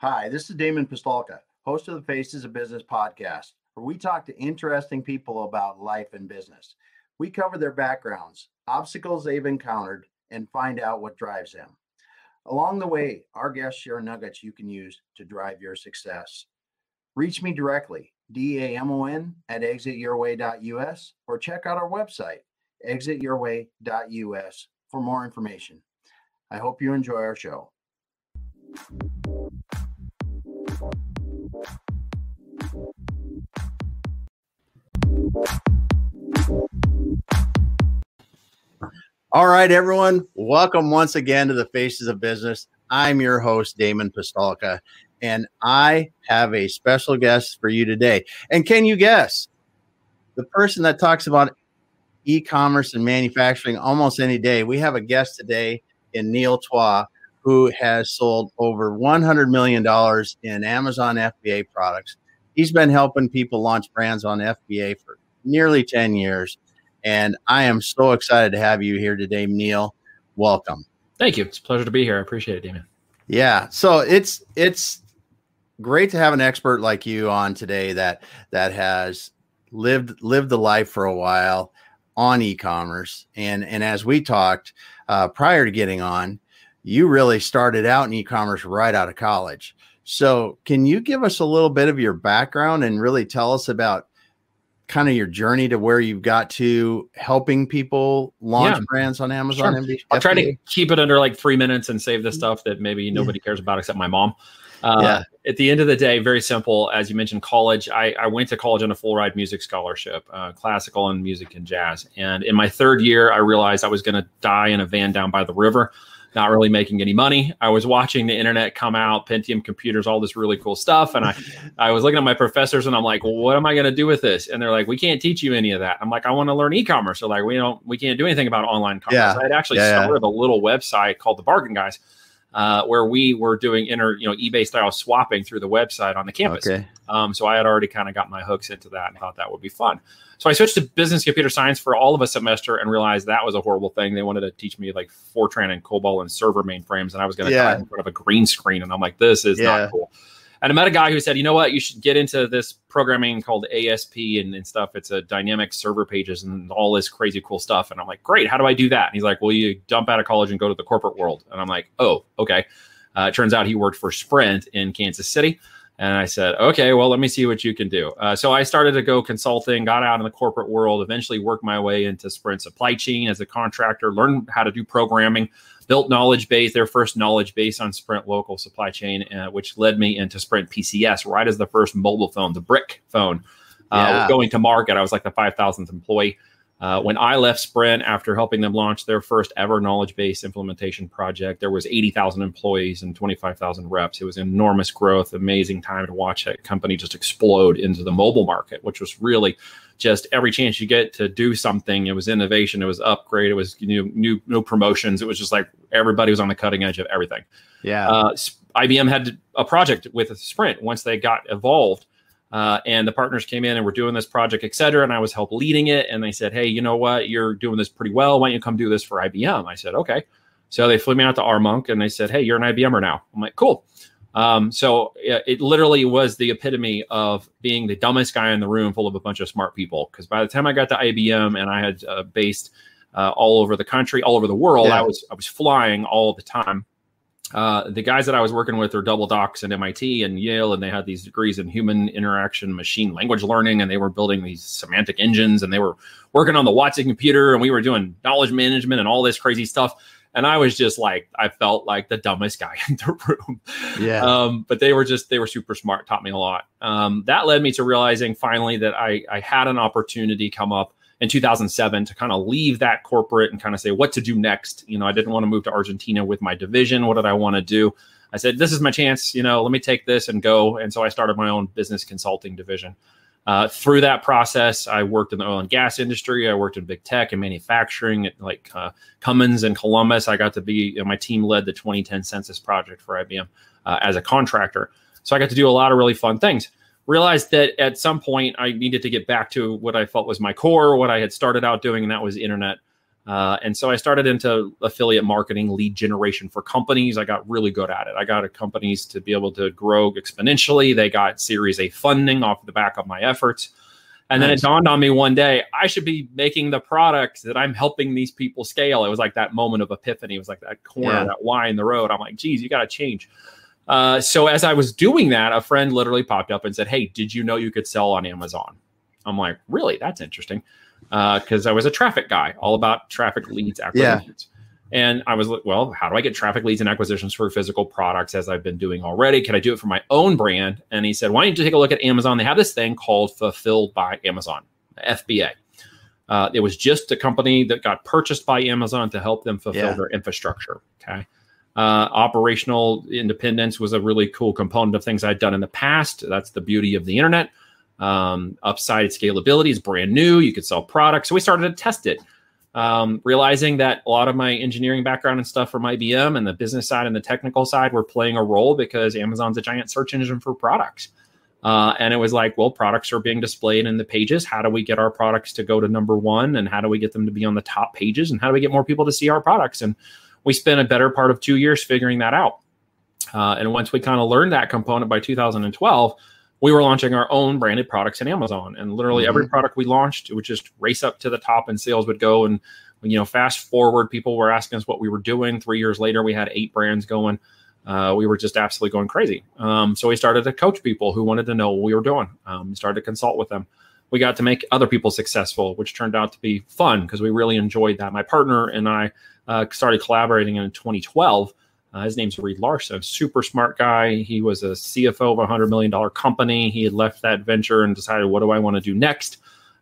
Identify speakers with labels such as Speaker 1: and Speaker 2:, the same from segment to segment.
Speaker 1: Hi, this is Damon Pistolka, host of the Faces of Business podcast, where we talk to interesting people about life and business. We cover their backgrounds, obstacles they've encountered, and find out what drives them. Along the way, our guests share nuggets you can use to drive your success. Reach me directly, D-A-M-O-N at exityourway.us, or check out our website, exityourway.us, for more information. I hope you enjoy our show. All right, everyone. Welcome once again to the Faces of Business. I'm your host, Damon Pistolka, and I have a special guest for you today. And can you guess the person that talks about e commerce and manufacturing almost any day? We have a guest today in Neil Twa, who has sold over $100 million in Amazon FBA products. He's been helping people launch brands on FBA for nearly 10 years and I am so excited to have you here today, Neil. Welcome.
Speaker 2: Thank you. It's a pleasure to be here. I appreciate it, Damien.
Speaker 1: Yeah. So it's it's great to have an expert like you on today that that has lived lived the life for a while on e-commerce and and as we talked uh, prior to getting on you really started out in e-commerce right out of college so can you give us a little bit of your background and really tell us about kind of your journey to where you've got to helping people launch yeah. brands on Amazon?
Speaker 2: Sure. I'll try to keep it under like three minutes and save the mm-hmm. stuff that maybe nobody cares about except my mom. Uh, yeah. At the end of the day, very simple. As you mentioned, college. I, I went to college on a full ride music scholarship, uh, classical and music and jazz. And in my third year, I realized I was going to die in a van down by the river not really making any money. I was watching the internet come out, Pentium computers, all this really cool stuff. And I, I was looking at my professors and I'm like, well, what am I going to do with this? And they're like, we can't teach you any of that. I'm like, I want to learn e-commerce. So like, we don't, we can't do anything about online commerce. Yeah. I had actually yeah, started yeah. a little website called the Bargain Guys. Uh, where we were doing inner, you know, eBay style swapping through the website on the campus. Okay. Um, so I had already kind of got my hooks into that and thought that would be fun. So I switched to business computer science for all of a semester and realized that was a horrible thing. They wanted to teach me like Fortran and COBOL and server mainframes, and I was going to yeah. die in front of a green screen. And I'm like, this is yeah. not cool. And I met a guy who said, you know what, you should get into this programming called ASP and, and stuff. It's a dynamic server pages and all this crazy cool stuff. And I'm like, great, how do I do that? And he's like, well, you dump out of college and go to the corporate world. And I'm like, oh, okay. Uh, it turns out he worked for Sprint in Kansas City. And I said, okay, well, let me see what you can do. Uh, so I started to go consulting, got out in the corporate world, eventually worked my way into Sprint supply chain as a contractor, learned how to do programming, built knowledge base, their first knowledge base on Sprint local supply chain, uh, which led me into Sprint PCS right as the first mobile phone, the brick phone. Uh, yeah. going to market, I was like the 5,000th employee. Uh, when I left Sprint after helping them launch their first ever knowledge base implementation project, there was 80,000 employees and 25,000 reps. It was enormous growth, amazing time to watch that company just explode into the mobile market, which was really just every chance you get to do something. It was innovation, it was upgrade, it was new new new promotions. It was just like everybody was on the cutting edge of everything.
Speaker 1: Yeah. Uh,
Speaker 2: IBM had a project with Sprint once they got evolved uh, and the partners came in and were doing this project, et cetera. And I was help leading it. And they said, Hey, you know what? You're doing this pretty well. Why don't you come do this for IBM? I said, Okay. So they flew me out to Armonk and they said, Hey, you're an IBMer now. I'm like, Cool. Um, so it literally was the epitome of being the dumbest guy in the room full of a bunch of smart people. Because by the time I got to IBM and I had uh, based uh, all over the country, all over the world, yeah. I was I was flying all the time uh, the guys that I was working with are double docs at MIT and Yale, and they had these degrees in human interaction, machine language learning, and they were building these semantic engines, and they were working on the Watson computer, and we were doing knowledge management and all this crazy stuff. And I was just like, I felt like the dumbest guy in the room.
Speaker 1: Yeah.
Speaker 2: Um, but they were just, they were super smart, taught me a lot. Um, that led me to realizing finally that I, I had an opportunity come up in 2007 to kind of leave that corporate and kind of say what to do next. You know, I didn't want to move to Argentina with my division. What did I want to do? I said, this is my chance. You know, let me take this and go. And so I started my own business consulting division. Uh, through that process, I worked in the oil and gas industry. I worked in big tech and manufacturing at like uh, Cummins and Columbus. I got to be, you know, my team led the 2010 census project for IBM uh, as a contractor. So I got to do a lot of really fun things realized that at some point I needed to get back to what I felt was my core, what I had started out doing, and that was internet. Uh, and so I started into affiliate marketing, lead generation for companies. I got really good at it. I got companies to be able to grow exponentially. They got Series A funding off the back of my efforts. And nice. then it dawned on me one day, I should be making the products that I'm helping these people scale. It was like that moment of epiphany. It was like that corner, yeah. that Y in the road. I'm like, geez, you got to change. Uh, so as I was doing that, a friend literally popped up and said, Hey, did you know you could sell on Amazon? I'm like, really? That's interesting because uh, I was a traffic guy, all about traffic leads acquisitions. Yeah. And I was like, well, how do I get traffic leads and acquisitions for physical products as I've been doing already? Can I do it for my own brand? And he said, why don't you take a look at Amazon? They have this thing called Fulfilled by Amazon, FBA. Uh, it was just a company that got purchased by Amazon to help them fulfill yeah. their infrastructure. Okay. Uh, operational independence was a really cool component of things I'd done in the past. That's the beauty of the internet. Um, upside scalability is brand new. You could sell products. So we started to test it, um, realizing that a lot of my engineering background and stuff from IBM and the business side and the technical side were playing a role because Amazon's a giant search engine for products. Uh, and it was like, well, products are being displayed in the pages. How do we get our products to go to number one? And how do we get them to be on the top pages? And how do we get more people to see our products? And we spent a better part of two years figuring that out. Uh, and once we kind of learned that component by 2012, we were launching our own branded products in Amazon. And literally mm-hmm. every product we launched, it would just race up to the top and sales would go. And, you know, fast forward, people were asking us what we were doing. Three years later, we had eight brands going. Uh, we were just absolutely going crazy. Um, so we started to coach people who wanted to know what we were doing. Um, started to consult with them. We got to make other people successful, which turned out to be fun because we really enjoyed that. My partner and I uh, started collaborating in 2012 uh, his name's Reed Larson, super smart guy. He was a CFO of a hundred million dollar company. He had left that venture and decided, what do I want to do next?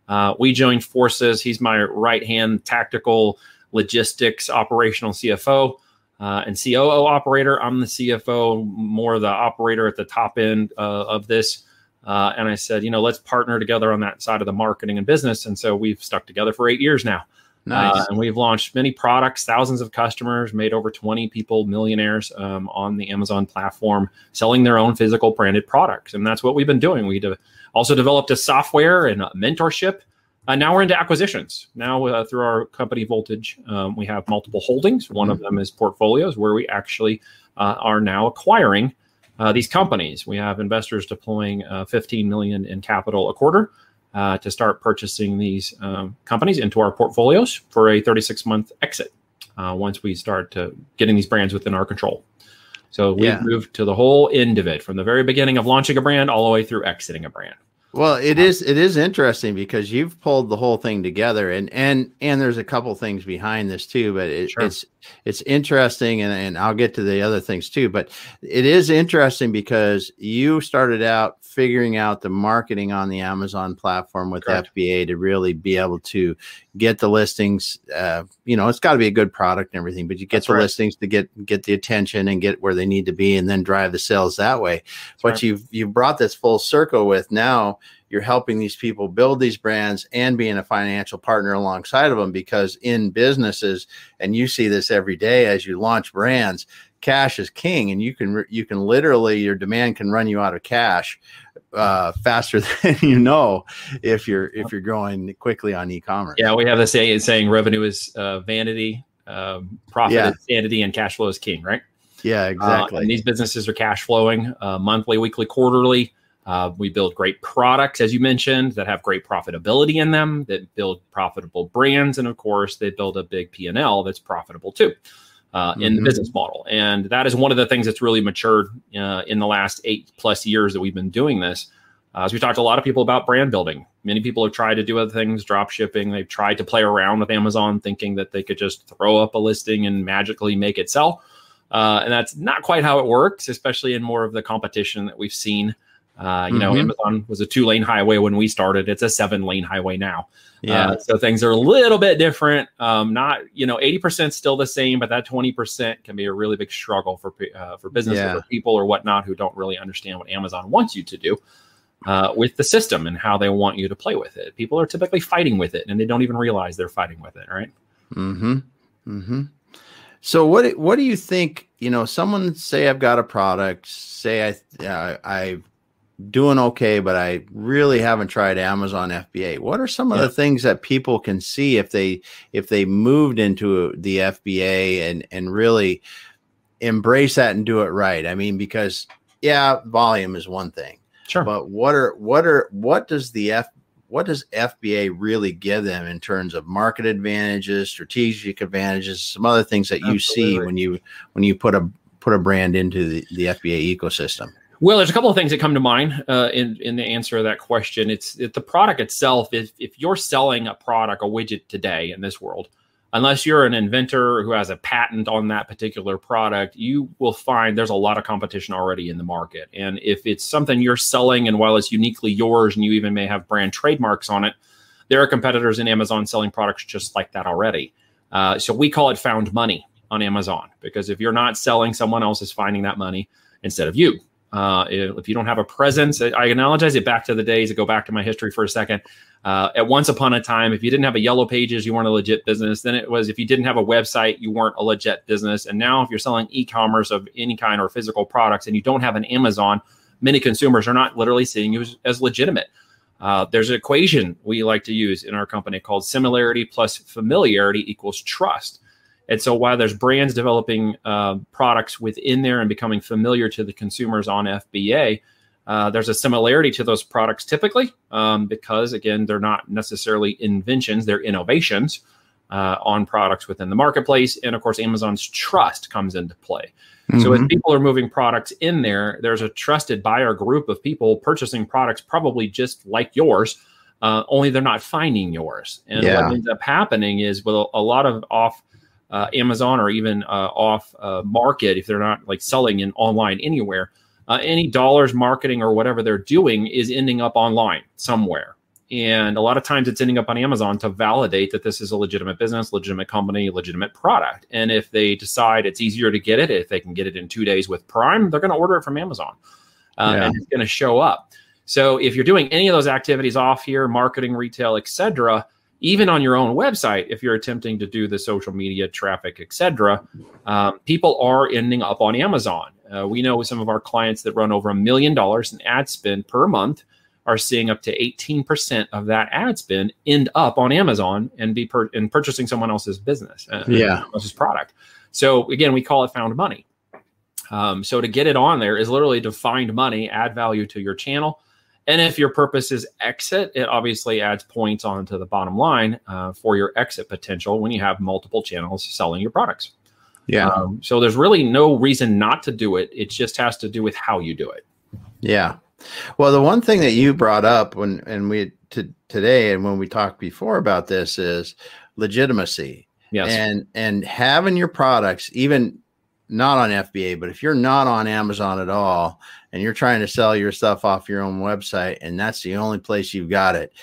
Speaker 2: Uh, we joined forces. He's my right hand tactical logistics operational CFO uh, and COO operator. I'm the CFO, more the operator at the top end uh, of this. Uh, and I said, you know, let's partner together on that side of the marketing and business. And so we've stuck together for eight years now. Nice. Uh, and we've launched many products, thousands of customers, made over 20 people millionaires um, on the Amazon platform, selling their own physical branded products. And that's what we've been doing. We de- also developed a software and a mentorship. Uh, now we're into acquisitions. Now, uh, through our company Voltage, um, we have multiple holdings. One mm-hmm. of them is portfolios, where we actually uh, are now acquiring uh, these companies. We have investors deploying uh, 15 million in capital a quarter uh, to start purchasing these um, companies into our portfolios for a 36 month exit uh, once we start to getting these brands within our control. So we've yeah. moved to the whole end of it from the very beginning of launching a brand all the way through exiting a brand.
Speaker 1: Well, it is it is interesting because you've pulled the whole thing together, and and and there's a couple things behind this too. But it, sure. it's it's interesting, and and I'll get to the other things too. But it is interesting because you started out figuring out the marketing on the Amazon platform with Correct. FBA to really be able to get the listings. Uh, you know, it's got to be a good product and everything, but you get That's the right. listings to get get the attention and get where they need to be, and then drive the sales that way. That's but right. you've you've brought this full circle with now you're helping these people build these brands and being a financial partner alongside of them because in businesses and you see this every day as you launch brands cash is king and you can you can literally your demand can run you out of cash uh, faster than you know if you're if you're growing quickly on e-commerce.
Speaker 2: Yeah, we have the saying saying revenue is uh, vanity, um, profit yeah. is sanity, and cash flow is king, right?
Speaker 1: Yeah, exactly.
Speaker 2: Uh, and these businesses are cash flowing uh, monthly, weekly, quarterly. Uh, we build great products, as you mentioned, that have great profitability in them, that build profitable brands, and of course, they build a big P and L that's profitable too uh, in mm-hmm. the business model. And that is one of the things that's really matured uh, in the last eight plus years that we've been doing this. Uh, as we talked to a lot of people about brand building, many people have tried to do other things, drop shipping. They've tried to play around with Amazon, thinking that they could just throw up a listing and magically make it sell. Uh, and that's not quite how it works, especially in more of the competition that we've seen. Uh, you mm-hmm. know, Amazon was a two lane highway when we started. It's a seven lane highway now. Yeah. Uh, so things are a little bit different. Um, not, you know, 80% still the same, but that 20% can be a really big struggle for, uh, for businesses yeah. or people or whatnot who don't really understand what Amazon wants you to do. Uh, with the system and how they want you to play with it. People are typically fighting with it and they don't even realize they're fighting with it, right?
Speaker 1: Mm-hmm. Mm-hmm. So what what do you think? You know, someone say I've got a product, say I uh, I doing okay, but I really haven't tried Amazon FBA. What are some of yeah. the things that people can see if they if they moved into the FBA and and really embrace that and do it right? I mean, because yeah, volume is one thing.
Speaker 2: Sure.
Speaker 1: But what are what are what does the F what does FBA really give them in terms of market advantages, strategic advantages, some other things that you Absolutely. see when you when you put a put a brand into the, the FBA ecosystem?
Speaker 2: Well, there's a couple of things that come to mind uh, in in the answer to that question. It's it, the product itself. If if you're selling a product, a widget today in this world, unless you're an inventor who has a patent on that particular product, you will find there's a lot of competition already in the market. And if it's something you're selling, and while it's uniquely yours, and you even may have brand trademarks on it, there are competitors in Amazon selling products just like that already. Uh, so we call it found money on Amazon because if you're not selling, someone else is finding that money instead of you. Uh, if you don't have a presence, I analogize it back to the days go back to my history for a second. Uh, at once upon a time, if you didn't have a yellow pages, you weren't a legit business. Then it was if you didn't have a website, you weren't a legit business. And now, if you're selling e-commerce of any kind or physical products, and you don't have an Amazon, many consumers are not literally seeing you as, as legitimate. Uh, there's an equation we like to use in our company called similarity plus familiarity equals trust. And so while there's brands developing uh, products within there and becoming familiar to the consumers on FBA, uh, there's a similarity to those products typically um, because, again, they're not necessarily inventions, they're innovations uh, on products within the marketplace. And of course, Amazon's trust comes into play. Mm-hmm. So, as mm-hmm. people are moving products in there, there's a trusted buyer group of people purchasing products probably just like yours, uh, only they're not finding yours. And yeah. what ends up happening is with a, a lot of off uh, Amazon or even uh, off uh, market, if they're not like selling in online anywhere, uh, any dollars marketing or whatever they're doing is ending up online somewhere. And a lot of times it's ending up on Amazon to validate that this is a legitimate business, legitimate company, legitimate product. And if they decide it's easier to get it, if they can get it in two days with Prime, they're going to order it from Amazon uh, yeah. and it's going to show up. So if you're doing any of those activities off here, marketing, retail, etc., even on your own website, if you're attempting to do the social media traffic, etc., um, people are ending up on Amazon. Uh, we know some of our clients that run over a million dollars in ad spend per month are seeing up to 18% of that ad spend end up on Amazon and be per- and purchasing someone else's business, uh,
Speaker 1: yeah,
Speaker 2: else's product. So again, we call it found money. Um, so to get it on there is literally to find money, add value to your channel, and if your purpose is exit, it obviously adds points onto the bottom line uh, for your exit potential when you have multiple channels selling your products.
Speaker 1: Yeah. Um,
Speaker 2: so there's really no reason not to do it. It just has to do with how you do it.
Speaker 1: Yeah. Well, the one thing that you brought up when and we to, today and when we talked before about this is legitimacy.
Speaker 2: Yes.
Speaker 1: And and having your products even not on FBA, but if you're not on Amazon at all and you're trying to sell your stuff off your own website and that's the only place you've got it,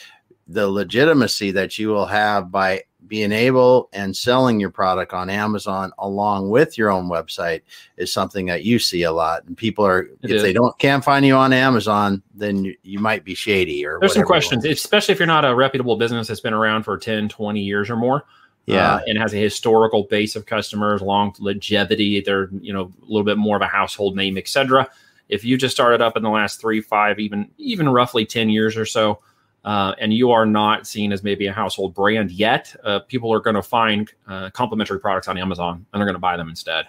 Speaker 1: the legitimacy that you will have by being able and selling your product on Amazon along with your own website is something that you see a lot. And people are, it if is. they don't can't find you on Amazon, then you, you might be shady or
Speaker 2: there's some questions, especially if you're not a reputable business that's been around for 10, 20 years or more.
Speaker 1: Yeah.
Speaker 2: Uh, and has a historical base of customers, long longevity. They're, you know, a little bit more of a household name, etc. If you just started up in the last three, five, even even roughly 10 years or so, uh, and you are not seen as maybe a household brand yet, uh, people are going to find uh, complementary products on Amazon and they're going to buy them instead.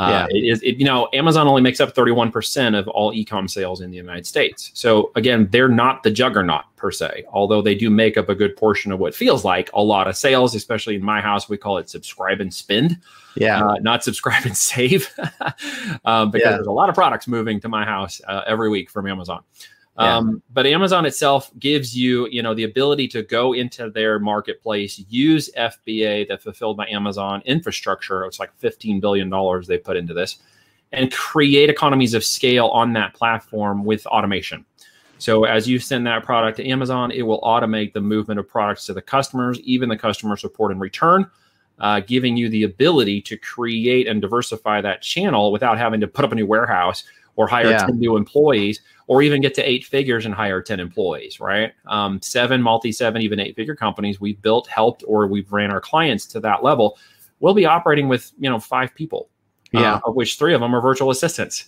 Speaker 2: Uh, yeah. It is, it, you know, Amazon only makes up 31% of all e-com sales in the United States. So again, they're not the juggernaut per se, although they do make up a good portion of what feels like a lot of sales, especially in my house, we call it subscribe and spend.
Speaker 1: Yeah. Uh,
Speaker 2: not subscribe and save um, because yeah. there's a lot of products moving to my house uh, every week from Amazon. Yeah. Um, but Amazon itself gives you, you know, the ability to go into their marketplace, use FBA, the fulfilled by Amazon infrastructure. It's like $15 billion they put into this and create economies of scale on that platform with automation. So as you send that product to Amazon, it will automate the movement of products to the customers, even the customer support and return, uh, giving you the ability to create and diversify that channel without having to put up a new warehouse or hire yeah. 10 new employees or even get to eight figures and hire 10 employees, right? Um, seven, multi seven, even eight figure companies we've built, helped, or we've ran our clients to that level. We'll be operating with, you know, five people,
Speaker 1: uh, yeah.
Speaker 2: Uh, of which three of them are virtual assistants.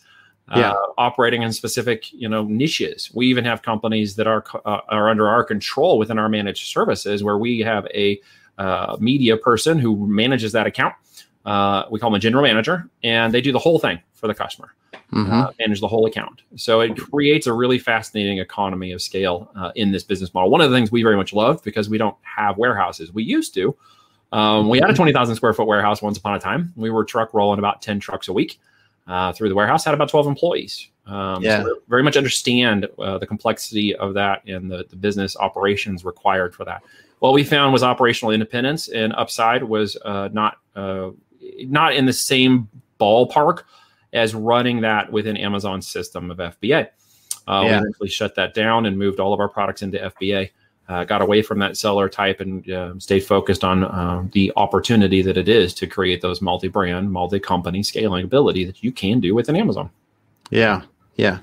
Speaker 2: yeah. uh, operating in specific you know niches. We even have companies that are uh, are under our control within our managed services, where we have a uh, media person who manages that account. Uh, we call them a general manager, and they do the whole thing for the customer, mm-hmm. Uh, manage the whole account. So it creates a really fascinating economy of scale uh, in this business model. One of the things we very much love because we don't have warehouses. We used to. Um, we had a 20,000 square foot warehouse once upon a time. We were truck rolling about 10 trucks a week uh, through the warehouse, had about 12 employees. Um, yeah. So very much understand uh, the complexity of that and the, the business operations required for that. What we found was operational independence and upside was uh, not uh, not in the same ballpark as running that within Amazon's system of FBA. Uh, yeah. We eventually shut that down and moved all of our products into FBA uh, got away from that seller type and uh, stayed focused on uh, the opportunity that it is to create those multi-brand, multi-company scaling ability that you can do within Amazon.
Speaker 1: Yeah, yeah.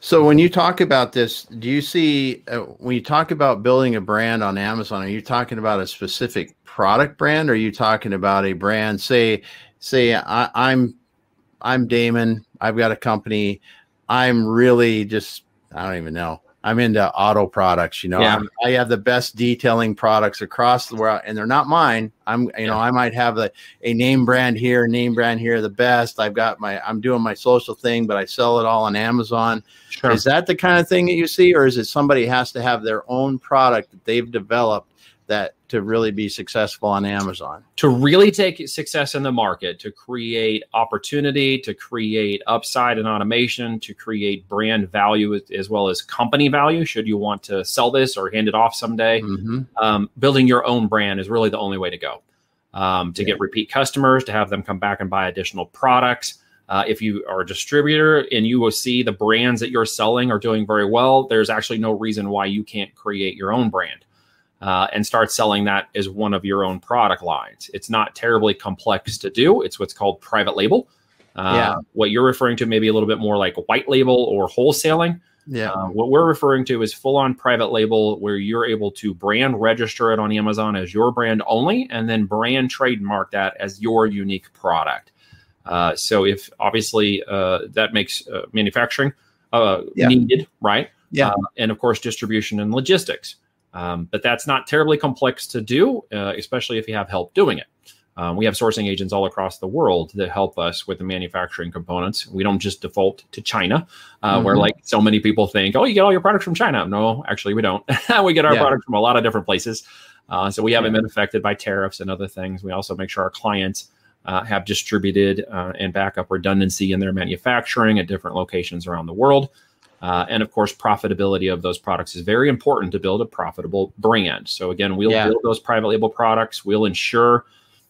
Speaker 1: So when you talk about this, do you see uh, when you talk about building a brand on Amazon, are you talking about a specific product brand? Or are you talking about a brand? Say, say I, I'm I'm Damon. I've got a company. I'm really just I don't even know. I'm into auto products. You know, yeah. i have the best detailing products across the world, and they're not mine. I'm, you yeah. know, I might have the, a name brand here, name brand here, the best. I've got my, I'm doing my social thing, but I sell it all on Amazon. Sure. Is that the kind of thing that you see, or is it somebody has to have their own product that they've developed that to really be successful on Amazon?
Speaker 2: To really take success in the market, to create opportunity, to create upside and automation, to create brand value as well as company value, should you want to sell this or hand it off someday, mm-hmm. um, building your own brand is really the only way to go. Um, to yeah. get repeat customers, to have them come back and buy additional products. Uh, if you are a distributor and you will see the brands that you're selling are doing very well, there's actually no reason why you can't create your own brand uh, and start selling that as one of your own product lines. It's not terribly complex to do. It's what's called private label. Uh, yeah. What you're referring to maybe a little bit more like white label or wholesaling. Yeah. Uh, what we're referring to is full on private label where you're able to brand register it on Amazon as your brand only and then brand trademark that as your unique product. Uh, so if obviously uh, that makes uh, manufacturing uh, yeah. needed, right? Yeah. and of course, distribution and logistics. Um, but that's not terribly complex to do, uh, especially if you have help doing it. Um, we have sourcing agents all across the world that help us with the manufacturing components. We don't just default to China, uh, mm-hmm. where like so many people think, oh, you get all your products from China. No, actually, we don't. we get our yeah. products from a lot of different places. Uh, so we haven't yeah. been affected by tariffs and other things. We also make sure our clients uh, have distributed uh, and backup redundancy in their manufacturing at different locations around the world. Uh, and of course, profitability of those products is very important to build a profitable brand. So again, we'll yeah. build those private label products. We'll ensure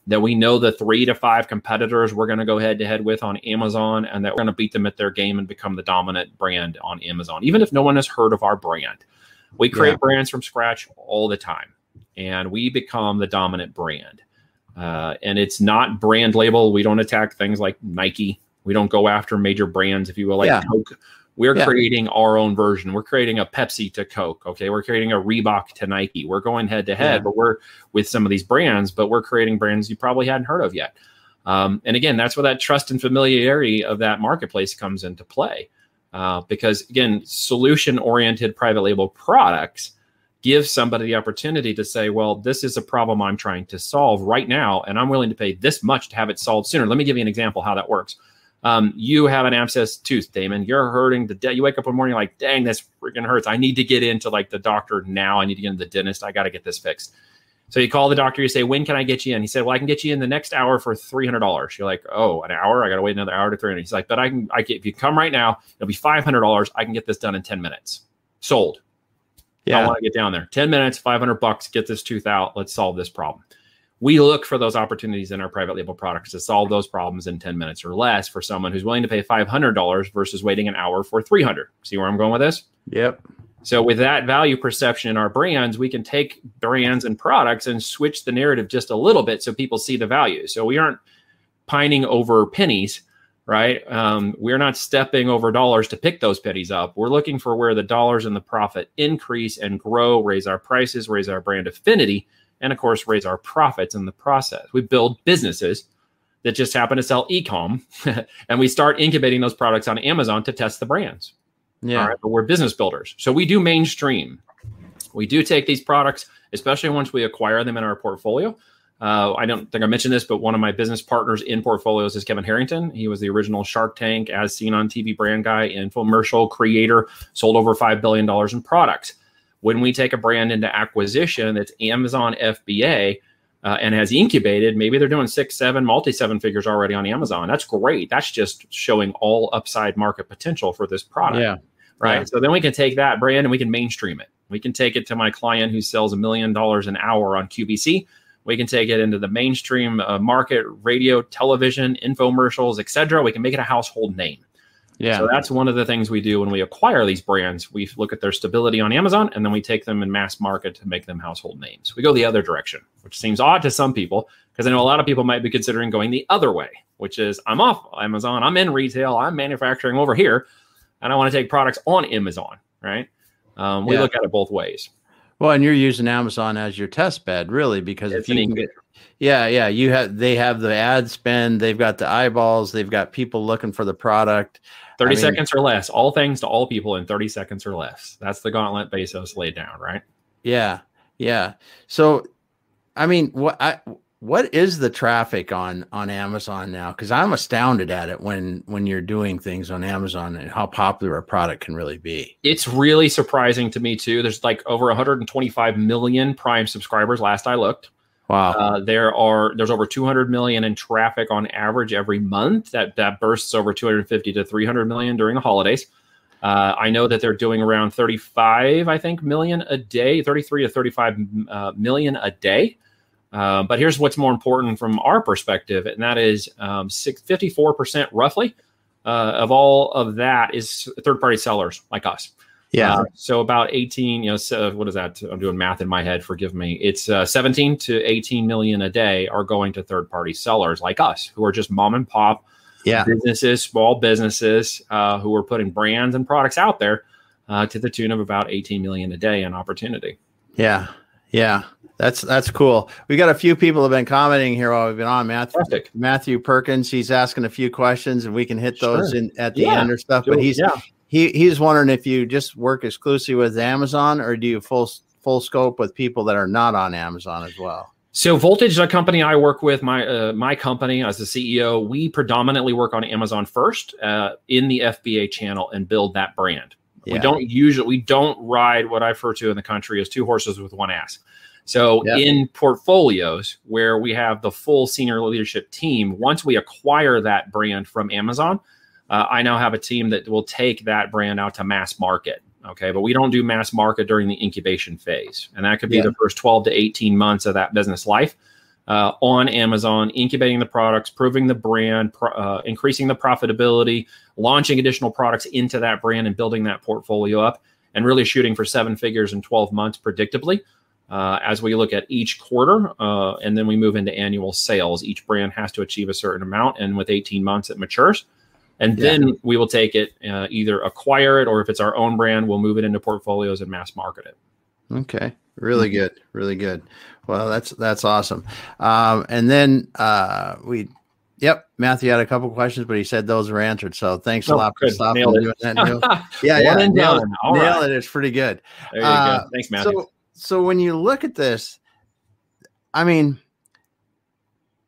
Speaker 2: that we know the three to five competitors we're going to go head to head with on Amazon, and that we're going to beat them at their game and become the dominant brand on Amazon, even if no one has heard of our brand. We create yeah. brands from scratch all the time, and we become the dominant brand. Uh, and it's not brand label. We don't attack things like Nike. We don't go after major brands, if you will, like yeah. Coke we're yeah. creating our own version. We're creating a Pepsi to Coke. Okay. We're creating a Reebok to Nike. We're going head to head, but we're with some of these brands, but we're creating brands you probably hadn't heard of yet. Um, and again, that's where that trust and familiarity of that marketplace comes into play. Uh, because again, solution oriented private label products give somebody the opportunity to say, well, this is a problem I'm trying to solve right now, and I'm willing to pay this much to have it solved sooner. Let me give you an example how that works um, you have an abscess tooth, Damon. You're hurting the de- you wake up the morning like, dang, this freaking hurts. I need to get into like the doctor now. I need to get into the dentist. I got to get this fixed. So you call the doctor, you say, when can I get you in? He said, well, I can get you in the next hour for $300. You're like, oh, an hour? I got to wait another hour to 300. He's like, but I can, I can, if you come right now, it'll be $500. I can get this done in 10 minutes. Sold. Yeah. I want to get down there. 10 minutes, 500 bucks, get this tooth out. Let's solve this problem we look for those opportunities in our private label products to solve those problems in 10 minutes or less for someone who's willing to pay $500 versus waiting an hour for 300 see where i'm going with this?
Speaker 1: Yep.
Speaker 2: So with that value perception in our brands we can take brands and products and switch the narrative just a little bit so people see the value. So we aren't pining over pennies right? Um, we're not stepping over dollars to pick those pennies up. We're looking for where the dollars and the profit increase and grow raise our prices raise our brand affinity and of course raise our profits in the process. We build businesses that just happen to sell ecom, and we start incubating those products on Amazon to test the brands. Yeah, but we're business builders, so we do mainstream. We do take these products, especially once we acquire them in our portfolio. Uh, I don't think I mentioned this, but one of my business partners in portfolios is Kevin Harrington. He was the original Shark Tank, as seen on TV brand guy, infomercial creator, sold over $5 billion in products. When we take a brand into acquisition that's Amazon FBA uh, and has incubated, maybe they're doing six, seven, multi seven figures already on Amazon. That's great. That's just showing all upside market potential for this product.
Speaker 1: Yeah.
Speaker 2: Right.
Speaker 1: Yeah.
Speaker 2: So then we can take that brand and we can mainstream it. We can take it to my client who sells a million dollars an hour on QVC. We can take it into the mainstream uh, market, radio, television, infomercials, etc. We can make it a household name.
Speaker 1: Yeah.
Speaker 2: So that's one of the things we do when we acquire these brands. We look at their stability on Amazon and then we take them in mass market to make them household names. We go the other direction, which seems odd to some people because I know a lot of people might be considering going the other way, which is I'm off Amazon, I'm in retail, I'm manufacturing over here, and I want to take products on Amazon, right? Um, we
Speaker 1: Yeah.
Speaker 2: look at it both ways.
Speaker 1: Well, and you're using Amazon as your test bed, really, because
Speaker 2: It's
Speaker 1: if you can get. Yeah, yeah, you have they have the ad spend, they've got the eyeballs, they've got people looking for the product.
Speaker 2: 30
Speaker 1: I mean-
Speaker 2: seconds or less, all things to all people in 30 seconds or less. That's the gauntlet Bezos laid down, right?
Speaker 1: Yeah, yeah. So, I mean, what I what is the traffic on on Amazon now? Because I'm astounded at it when when you're doing things on Amazon and how popular a product can really be.
Speaker 2: It's really surprising to me too. There's like over 125 million Prime subscribers last I looked.
Speaker 1: Wow.
Speaker 2: Uh, there are there's over 200 million in traffic on average every month. That that bursts over 250 to 300 million during the holidays. Uh, I know that they're doing around 35, I think, million a day, 33 to 35 uh, million a day. Uh, but here's what's more important from our perspective, and that is um, six, 54% roughly uh, of all of that is third party sellers like us.
Speaker 1: Yeah.
Speaker 2: Uh, so about 18, you know, so what is that? I'm doing math in my head. Forgive me. It's uh, 17 to 18 million a day are going to third party sellers like us, who are just mom and pop
Speaker 1: yeah.
Speaker 2: businesses, small businesses uh, who are putting brands and products out there uh, to the tune of about 18 million a day in opportunity.
Speaker 1: Yeah. Yeah. That's that's cool. We got a few people have been commenting here while we've been on. Matthew
Speaker 2: Fantastic.
Speaker 1: Matthew Perkins, he's asking a few questions and we can hit those
Speaker 2: Sure.
Speaker 1: in at the
Speaker 2: Yeah.
Speaker 1: end or stuff. But he's
Speaker 2: yeah.
Speaker 1: He he's wondering if you just work exclusively with Amazon or do you full full scope with people that are not on Amazon as well?
Speaker 2: So Voltage, a company I work with, my uh, my company as the CEO, we predominantly work on Amazon first uh, in the FBA channel and build that brand. We don't usually we don't ride what I refer to in the country as two horses with one ass. So
Speaker 1: Yeah.
Speaker 2: in portfolios where we have the full senior leadership team, once we acquire that brand from Amazon, uh, I now have a team that will take that brand out to mass market. Okay, but we don't do mass market during the incubation phase, and that could be
Speaker 1: Yeah.
Speaker 2: the first 12 to 18 months of that business life uh, on Amazon, incubating the products, proving the brand, pro- uh, increasing the profitability, launching additional products into that brand, and building that portfolio up, and really shooting for seven figures in 12 months predictably. Uh, as we look at each quarter, uh, and then we move into annual sales, each brand has to achieve a certain amount, and with 18 months, it matures. And
Speaker 1: Yeah.
Speaker 2: then we will take it, uh, either acquire it, or if it's our own brand, we'll move it into portfolios and mass market it.
Speaker 1: Okay. Really good. Really good. Well, that's that's awesome. Um, and then uh, we, yep, Matthew had a couple questions, but he said those were answered. So thanks a
Speaker 2: Oh,
Speaker 1: lot for
Speaker 2: good.
Speaker 1: stopping and
Speaker 2: it.
Speaker 1: doing that. Yeah, yeah, nail it. Nail
Speaker 2: right.
Speaker 1: it. It's pretty good.
Speaker 2: There you
Speaker 1: Uh,
Speaker 2: go. Thanks, Matthew.
Speaker 1: So, so when you look at this, I mean,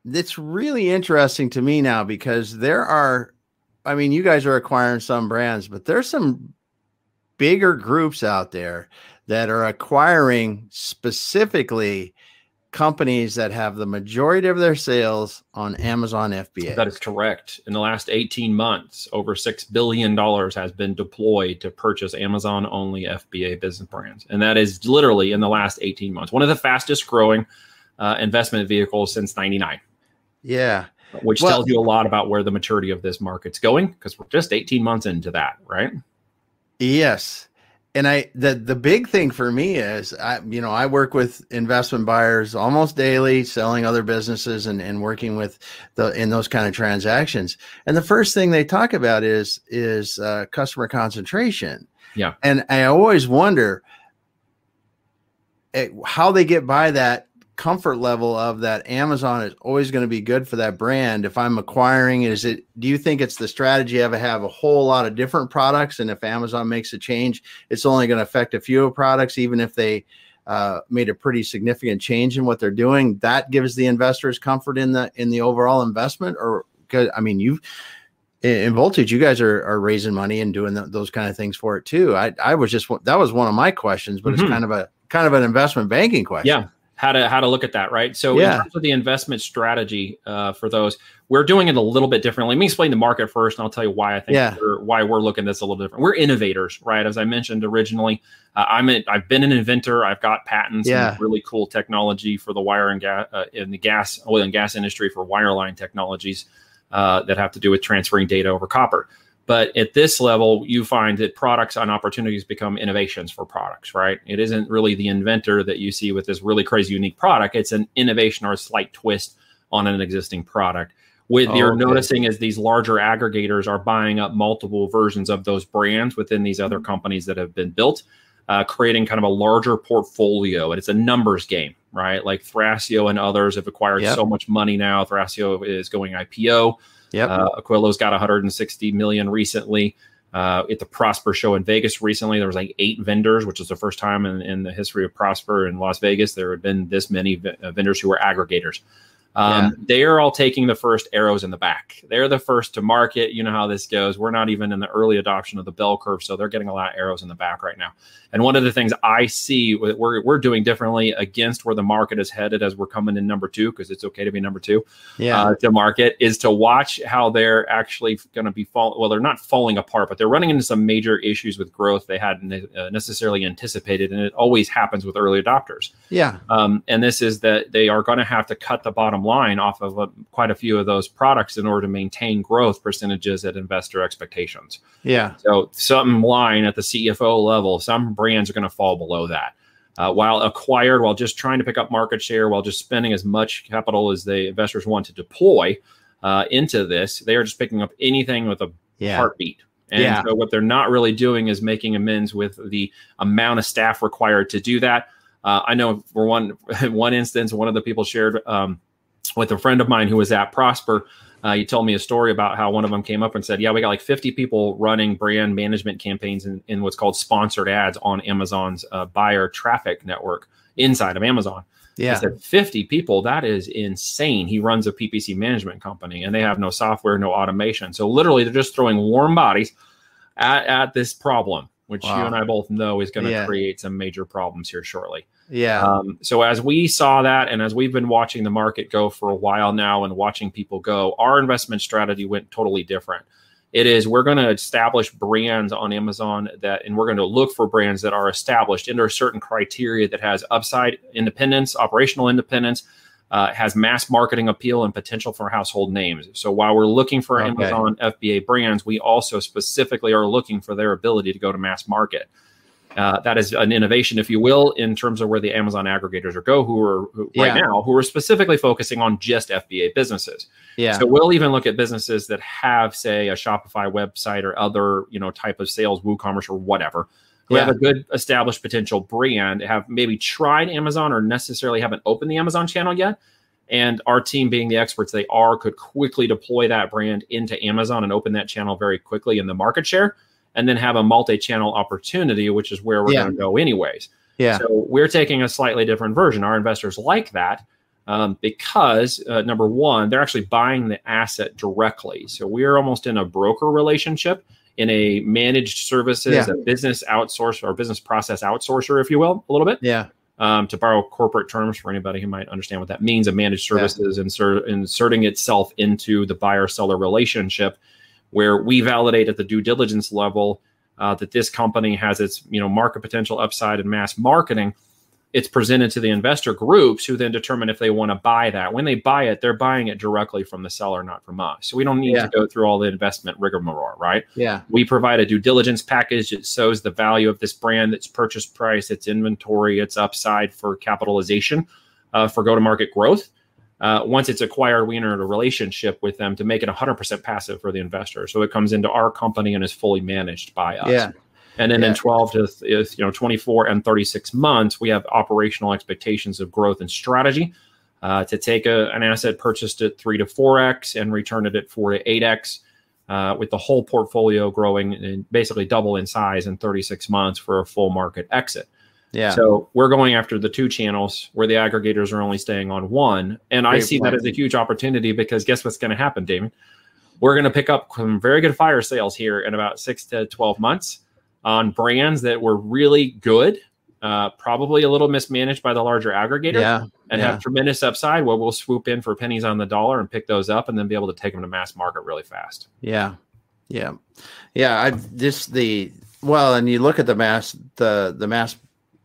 Speaker 1: it's really interesting to me now because there are, I mean, you guys are acquiring some brands, but there's some bigger groups out there that are acquiring specifically companies that have the majority of their sales on Amazon FBA.
Speaker 2: That is correct. In the last 18 months, over $6 billion has been deployed to purchase Amazon only FBA business brands. And that is literally in the last 18 months. One of the fastest growing uh, investment vehicles since 99,
Speaker 1: yeah.
Speaker 2: Which
Speaker 1: Well-
Speaker 2: tells you a lot about where the maturity of this market's going because we're just 18 months into that, right?
Speaker 1: Yes. And I the the big thing for me is I you know I work with investment buyers almost daily selling other businesses and, and working with the in those kind of transactions and the first thing they talk about is is uh, customer concentration
Speaker 2: Yeah.
Speaker 1: and I always wonder eh, how they get by that comfort level of that Amazon is always going to be good for that brand. If I'm acquiring, is it? Do you think it's the strategy of have a whole lot of different products, and if Amazon makes a change, it's only going to affect a few products, even if they uh, made a pretty significant change in what they're doing? That gives the investors comfort in the in the overall investment, or I mean you've in voltage you guys are, are raising money and doing those kind of things for it too i i was just that was one of my questions but mm-hmm. it's kind of a kind of an investment banking question
Speaker 2: yeah how to how to look at that, right? So yeah. in terms of the investment strategy uh, for those, we're doing it a little bit differently. Let me explain the market first, and I'll tell you why I think yeah. we're, why we're looking at this a little different. We're innovators, right? As I mentioned originally, uh, I'm a, I've been an inventor. I've got patents yeah. and really cool technology for the wire and gas uh, in the gas oil and gas industry for wireline technologies uh, that have to do with transferring data over copper. But at this level, you find that products and opportunities become innovations for products, right? It isn't really the inventor that you see with this really crazy unique product. It's an innovation or a slight twist on an existing product. What oh, you're okay. noticing is these larger aggregators are buying up multiple versions of those brands within these other companies that have been built, uh, creating kind of a larger portfolio. And it's a numbers game, right? Like Thrasio and others have acquired yep. so much money now. Thrasio is going IPO.
Speaker 1: Yeah, uh,
Speaker 2: Aquillo's got 160 million recently. Uh, at the Prosper show in Vegas recently, there was like eight vendors, which is the first time in, in the history of Prosper in Las Vegas there had been this many v- uh, vendors who were aggregators. Um, yeah. They are all taking the first arrows in the back. They're the first to market. You know how this goes. We're not even in the early adoption of the bell curve, so they're getting a lot of arrows in the back right now. And one of the things I see we're we're doing differently against where the market is headed as we're coming in number two because it's okay to be number two.
Speaker 1: Yeah. Uh,
Speaker 2: to market is to watch how they're actually going to be fall. Well, they're not falling apart, but they're running into some major issues with growth they hadn't uh, necessarily anticipated, and it always happens with early adopters.
Speaker 1: Yeah.
Speaker 2: Um, and this is that they are going to have to cut the bottom bottom line off of a, quite a few of those products in order to maintain growth percentages at investor expectations.
Speaker 1: Yeah.
Speaker 2: So some line at the CFO level, some brands are going to fall below that. Uh, while acquired, while just trying to pick up market share, while just spending as much capital as the investors want to deploy uh, into this, they are just picking up anything with a yeah. heartbeat. And yeah. so what they're not really doing is making amends with the amount of staff required to do that. Uh, I know for one one instance, one of the people shared um, with a friend of mine who was at Prosper. Uh, he told me a story about how one of them came up and said, "Yeah, we got like 50 people running brand management campaigns in, in what's called sponsored ads on Amazon's uh, buyer traffic network inside of Amazon."
Speaker 1: Yeah,
Speaker 2: he said 50 people. That is insane. He runs a PPC management company, and they have no software, no automation. So literally, they're just throwing warm bodies at, at this problem, which wow. you and I both know is going to yeah. create some major problems here shortly.
Speaker 1: Yeah.
Speaker 2: Um, so as we saw that, and as we've been watching the market go for a while now, and watching people go, our investment strategy went totally different. It is we're going to establish brands on Amazon that, and we're going to look for brands that are established under a certain criteria that has upside independence, operational independence, uh, has mass marketing appeal and potential for household names. So while we're looking for okay. Amazon FBA brands, we also specifically are looking for their ability to go to mass market. Uh, that is an innovation, if you will, in terms of where the Amazon aggregators are go, who are who, yeah. right now who are specifically focusing on just FBA businesses.
Speaker 1: Yeah.
Speaker 2: So we'll even look at businesses that have, say, a Shopify website or other, you know, type of sales, WooCommerce or whatever, who yeah. have a good established potential brand, have maybe tried Amazon or necessarily haven't opened the Amazon channel yet. And our team, being the experts they are, could quickly deploy that brand into Amazon and open that channel very quickly in the market share and then have a multi-channel opportunity, which is where we're yeah. going to go anyways.
Speaker 1: Yeah.
Speaker 2: So we're taking a slightly different version. Our investors like that um, because uh, number one, they're actually buying the asset directly. So we're almost in a broker relationship in a managed services, yeah. a business outsource or business process outsourcer, if you will, a little bit.
Speaker 1: Yeah.
Speaker 2: Um, to borrow corporate terms for anybody who might understand what that means, a managed services yeah. insert, inserting itself into the buyer seller relationship where we validate at the due diligence level uh, that this company has its you know market potential upside and mass marketing. It's presented to the investor groups who then determine if they want to buy that. When they buy it they're buying it directly from the seller not from us. So we don't need yeah. to go through all the investment rigmarole right?
Speaker 1: Yeah.
Speaker 2: We provide a due diligence package it shows the value of this brand its purchase price its inventory its upside for capitalization uh, for go to market growth uh, once it's acquired, we enter a relationship with them to make it 100% passive for the investor. So it comes into our company and is fully managed by us.
Speaker 1: Yeah.
Speaker 2: And then yeah. in 12 to you know 24 and 36 months, we have operational expectations of growth and strategy. Uh, to take a, an asset purchased at three to four x and return it at four to eight x, uh, with the whole portfolio growing and basically double in size in 36 months for a full market exit. Yeah. So we're going after the two channels where the aggregators are only staying on one. And Great I see plan. that as a huge opportunity because guess what's going to happen, Damon? We're going to pick up some very good fire sales here in about six to 12 months on brands that were really good, uh, probably a little mismanaged by the larger aggregator, yeah, and yeah. have tremendous upside where we'll swoop in for pennies on the dollar and pick those up and then be able to take them to mass market really fast.
Speaker 1: Yeah. Yeah. Yeah. I just the, well, and you look at the mass, the, the mass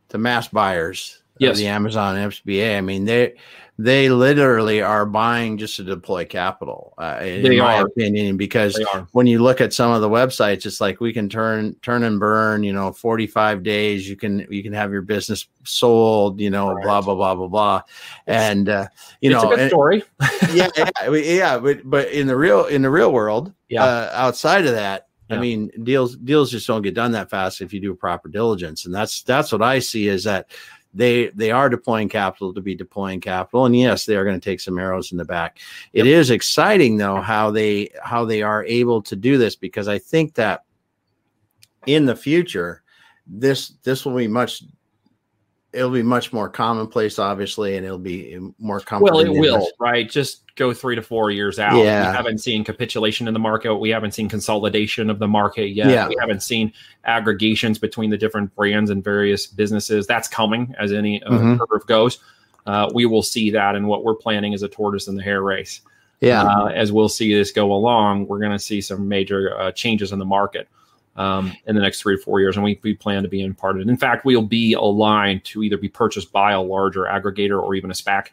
Speaker 1: the mass buyers yes. the Amazon FBA. I mean, they they literally are buying just to deploy capital. Uh, in they my are. opinion, because when you look at some of the websites, it's like we can turn turn and burn. You know, forty five days. You can you can have your business sold. You know, right. blah blah blah blah blah. And uh, you know,
Speaker 2: it's
Speaker 1: know,
Speaker 2: a good story.
Speaker 1: yeah, yeah, yeah, but but in the real in the real world, yeah. Uh, outside of that, yeah. I mean, deals deals just don't get done that fast if you do proper diligence, and that's that's what I see is that they they are deploying capital to be deploying capital, and yes, they are going to take some arrows in the back. Yep. It is exciting though how they how they are able to do this because I think that in the future, this this will be much it'll be much more commonplace, obviously, and it'll be more
Speaker 2: comfortable. Well, it will, right? Just go three to four years out. Yeah. We haven't seen capitulation in the market. We haven't seen consolidation of the market yet. Yeah. We haven't seen aggregations between the different brands and various businesses. That's coming as any uh, mm-hmm. curve goes. Uh, we will see that, and what we're planning is a tortoise and the hare race. Yeah. Uh, as we'll see this go along, we're going to see some major uh, changes in the market um, in the next three to four years, and we, we plan to be in part of it. In fact, we'll be aligned to either be purchased by a larger aggregator or even a SPAC,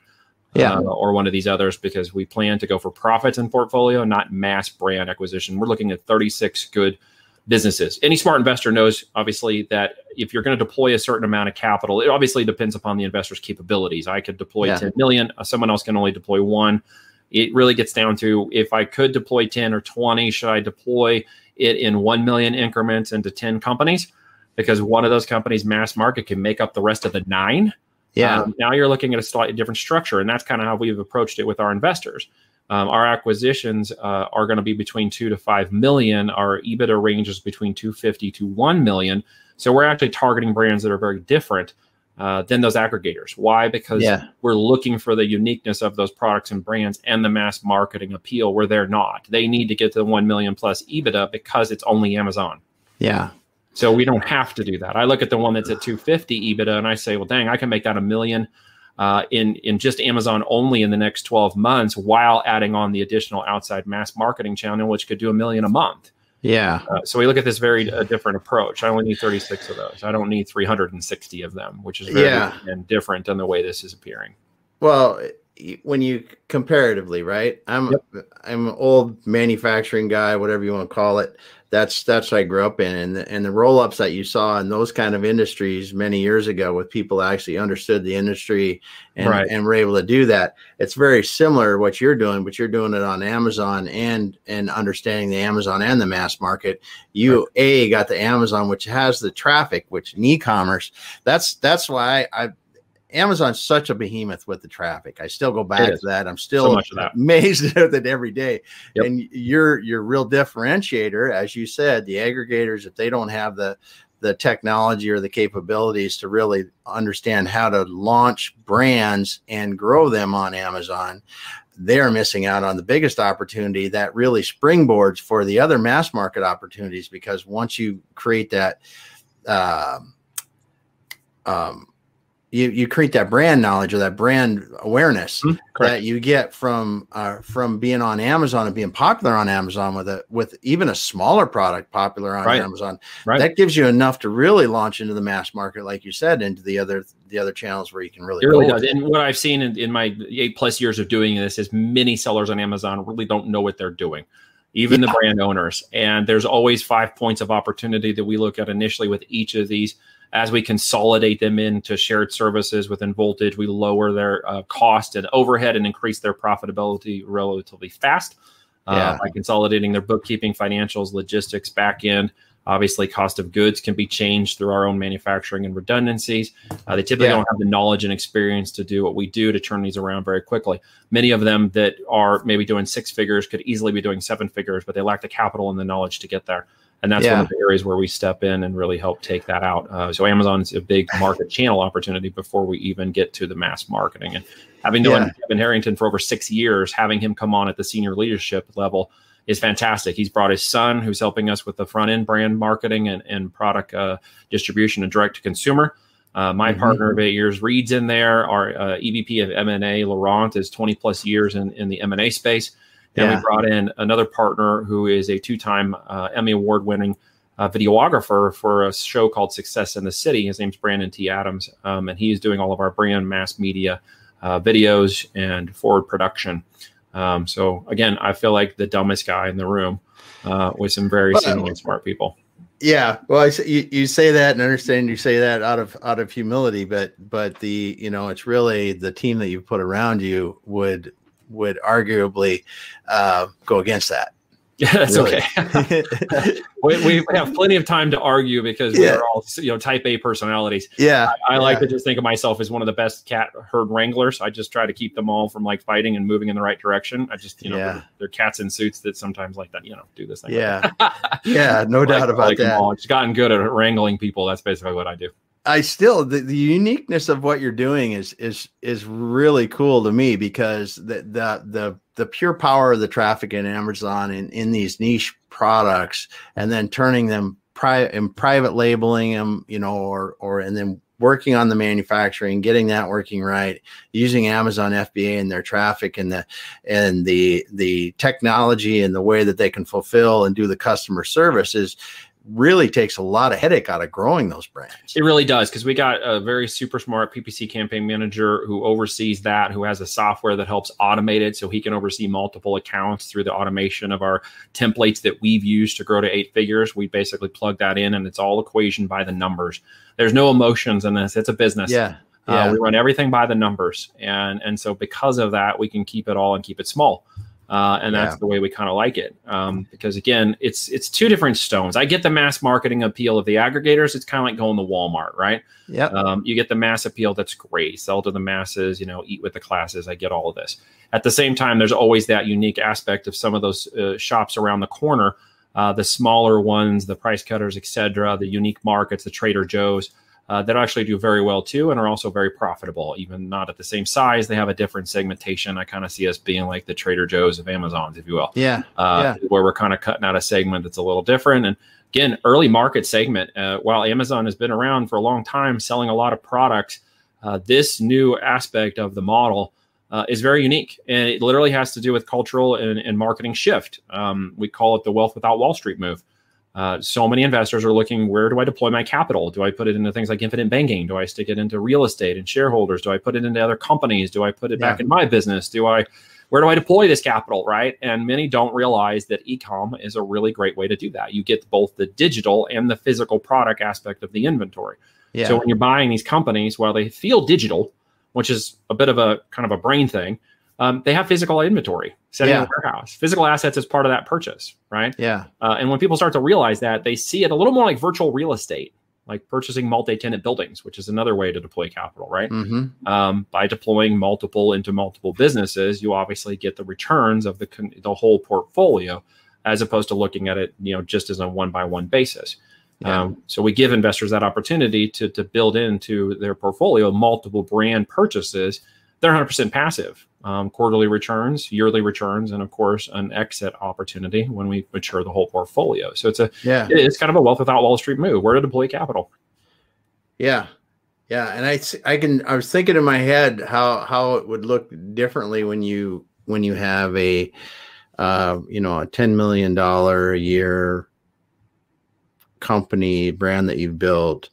Speaker 2: yeah, uh, or one of these others, because we plan to go for profits in portfolio, not mass brand acquisition. We're looking at 36 good businesses. Any smart investor knows, obviously, that if you're going to deploy a certain amount of capital, it obviously depends upon the investor's capabilities. I could deploy yeah. 10 million, uh, someone else can only deploy one. It really gets down to if I could deploy 10 or 20, should I deploy it in 1 million increments into 10 companies because one of those companies mass market can make up the rest of the nine. Yeah. Um, now you're looking at a slightly different structure and that's kind of how we've approached it with our investors. Um, our acquisitions uh, are going to be between two to five million. Our ebitda ranges between 250 to 1 million. So we're actually targeting brands that are very different uh, than those aggregators. Why? Because yeah. we're looking for the uniqueness of those products and brands and the mass marketing appeal where they're not. They need to get to the 1 million plus EBITDA because it's only Amazon.
Speaker 1: Yeah.
Speaker 2: So we don't have to do that. I look at the one that's at 250 EBITDA and I say, well, dang, I can make that a million uh, in in just Amazon only in the next 12 months, while adding on the additional outside mass marketing channel, which could do a million a month.
Speaker 1: Yeah.
Speaker 2: Uh, so we look at this very uh, different approach. I only need 36 of those. I don't need 360 of them, which is very yeah. and different than the way this is appearing.
Speaker 1: Well, when you comparatively, right? I'm yep. I'm an old manufacturing guy, whatever you want to call it that's that's what I grew up in, and the, and the roll ups that you saw in those kind of industries many years ago, with people actually understood the industry and right. and were able to do that. It's very similar to what you're doing, but you're doing it on Amazon and and understanding the Amazon and the mass market. You right. a got the Amazon, which has the traffic, which in e-commerce. That's that's why I Amazon's such a behemoth with the traffic. I still go back to that. I'm still so amazed at it every day. Yep. And your your real differentiator, as you said, the aggregators, if they don't have the the technology or the capabilities to really understand how to launch brands and grow them on Amazon, they're missing out on the biggest opportunity that really springboards for the other mass market opportunities. Because once you create that, uh, um, you, you create that brand knowledge or that brand awareness mm, that you get from uh, from being on Amazon and being popular on Amazon with a with even a smaller product popular on right. Amazon. Right. That gives you enough to really launch into the mass market, like you said, into the other the other channels where you can really.
Speaker 2: It really does. And what I've seen in, in my eight plus years of doing this is many sellers on Amazon really don't know what they're doing even yeah. the brand owners. And there's always five points of opportunity that we look at initially with each of these as we consolidate them into shared services within Voltage, we lower their uh, cost and overhead and increase their profitability relatively fast uh, yeah. by consolidating their bookkeeping, financials, logistics, back end, Obviously, cost of goods can be changed through our own manufacturing and redundancies. Uh, they typically yeah. don't have the knowledge and experience to do what we do to turn these around very quickly. Many of them that are maybe doing six figures could easily be doing seven figures, but they lack the capital and the knowledge to get there. And that's yeah. one of the areas where we step in and really help take that out. Uh, so Amazon is a big market channel opportunity before we even get to the mass marketing. And having known yeah. Kevin Harrington for over six years, having him come on at the senior leadership level is fantastic. He's brought his son, who's helping us with the front end brand marketing and, and product uh, distribution and direct to consumer. Uh, my mm-hmm. partner of eight years, Reed's in there. Our uh, EVP of M&A, Laurent, is 20 plus years in, in the M&A space. And yeah. we brought in another partner who is a two-time uh, Emmy award-winning uh, videographer for a show called Success in the City. His name's Brandon T. Adams, um, and he's doing all of our brand mass media uh, videos and forward production. Um, so again, I feel like the dumbest guy in the room uh, with some very well, senior smart people.
Speaker 1: Yeah, well, I, you, you say that and understand you say that out of out of humility, but but the you know it's really the team that you put around you would would arguably uh, go against that.
Speaker 2: Yeah, that's really. okay. we, we, have plenty of time to argue because yeah. we're all you know type A personalities.
Speaker 1: Yeah,
Speaker 2: I, I like to just think of myself as one of the best cat herd wranglers. I just try to keep them all from like fighting and moving in the right direction. I just you know yeah. they're, they're, cats in suits that sometimes like that you know do this thing.
Speaker 1: Yeah, yeah, no doubt about like that.
Speaker 2: I've gotten good at wrangling people. That's basically what I do.
Speaker 1: I still the, the uniqueness of what you're doing is is is really cool to me because the the the the pure power of the traffic in Amazon in, in these niche products and then turning them private and private labeling them, you know, or or and then working on the manufacturing, getting that working right, using Amazon FBA and their traffic and the and the the technology and the way that they can fulfill and do the customer service is really takes a lot of headache out of growing those brands.
Speaker 2: It really does because we got a very super smart PPC campaign manager who oversees that, who has a software that helps automate it so he can oversee multiple accounts through the automation of our templates that we've used to grow to eight figures. We basically plug that in and it's all equation by the numbers. There's no emotions in this. It's a business.
Speaker 1: Yeah.
Speaker 2: Uh, yeah. Uh, we run everything by the numbers. And and so because of that, we can keep it all and keep it small. Uh, and that's yeah. the way we kind of like it. Um, because again it's it's two different stones. I get the mass marketing appeal of the aggregators. It's kind of like going to walmart right?
Speaker 1: Yeah
Speaker 2: um, you get the mass appeal that's great. Sell to the masses you know eat with the classes. I get all of this. At the same time there's always that unique aspect of some of those uh, shops around the corner uh, the smaller ones the price cutters etc the unique markets the trader joe's uh, that actually do very well too and are also very profitable, even not at the same size. They have a different segmentation. I kind of see us being like the Trader Joe's of Amazon's, if you will.
Speaker 1: Yeah.
Speaker 2: Uh,
Speaker 1: yeah.
Speaker 2: Where we're kind of cutting out a segment that's a little different. And again, early market segment, uh, while Amazon has been around for a long time selling a lot of products, uh, this new aspect of the model. Uh, is very unique and it literally has to do with cultural and, and marketing shift. Um, we call it the wealth without Wall Street move. Uh, so many investors are looking where do I deploy my capital? Do I put it into things like infinite banking? Do I stick it into real estate and shareholders? Do I put it into other companies? Do I put it yeah. back in my business? Do I where do I deploy this capital? Right. And many don't realize that ecom is a really great way to do that. You get both the digital and the physical product aspect of the inventory. Yeah. So when you're buying these companies, while they feel digital, which is a bit of a kind of a brain thing, um, they have physical inventory setting yeah. a warehouse. Physical assets is part of that purchase, right?
Speaker 1: Yeah.
Speaker 2: Uh, and when people start to realize that, they see it a little more like virtual real estate, like purchasing multi-tenant buildings, which is another way to deploy capital, right?
Speaker 1: Mm-hmm.
Speaker 2: Um, by deploying multiple into multiple businesses, you obviously get the returns of the the whole portfolio, as opposed to looking at it, you know, just as a one by one basis. Yeah. Um, so we give investors that opportunity to to build into their portfolio multiple brand purchases. They're 100% passive um, quarterly returns, yearly returns, and of course an exit opportunity when we mature the whole portfolio. So it's a
Speaker 1: yeah,
Speaker 2: it's kind of a wealth without Wall Street move. Where to deploy capital?
Speaker 1: Yeah, yeah, and I I can I was thinking in my head how how it would look differently when you when you have a uh, you know a ten million dollar a year company brand that you've built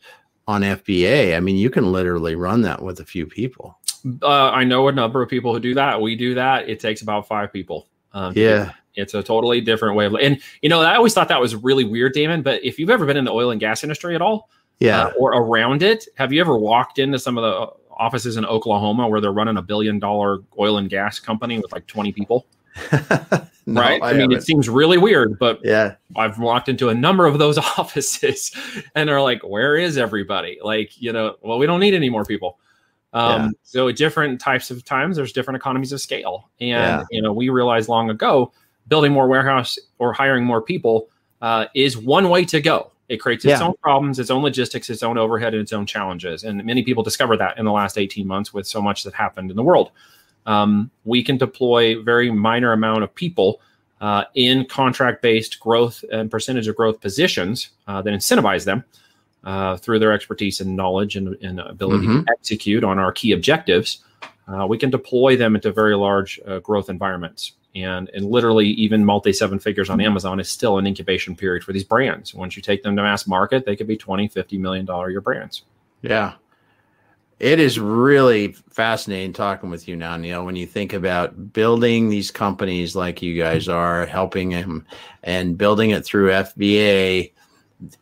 Speaker 1: on FBA. I mean, you can literally run that with a few people.
Speaker 2: Uh, I know a number of people who do that. We do that. It takes about five people.
Speaker 1: Um, yeah.
Speaker 2: It's a totally different way of, and you know, I always thought that was really weird, Damon. But if you've ever been in the oil and gas industry at all,
Speaker 1: yeah, uh,
Speaker 2: or around it, have you ever walked into some of the offices in Oklahoma where they're running a billion dollar oil and gas company with like 20 people? no, right? I, I mean, it seems really weird, but
Speaker 1: yeah,
Speaker 2: I've walked into a number of those offices and they're like, where is everybody? Like, you know, well, we don't need any more people. Um, yeah. So, at different types of times, there's different economies of scale. And, yeah. you know, we realized long ago building more warehouse or hiring more people uh, is one way to go. It creates its yeah. own problems, its own logistics, its own overhead, and its own challenges. And many people discovered that in the last 18 months with so much that happened in the world. Um, we can deploy very minor amount of people uh, in contract-based growth and percentage of growth positions uh, that incentivize them uh, through their expertise and knowledge and, and ability mm-hmm. to execute on our key objectives. Uh, we can deploy them into very large uh, growth environments and and literally even multi seven figures on Amazon is still an incubation period for these brands. Once you take them to mass market, they could be 20, 50 million dollar year brands.
Speaker 1: Yeah. It is really fascinating talking with you now, Neil, when you think about building these companies like you guys are, helping them and building it through FBA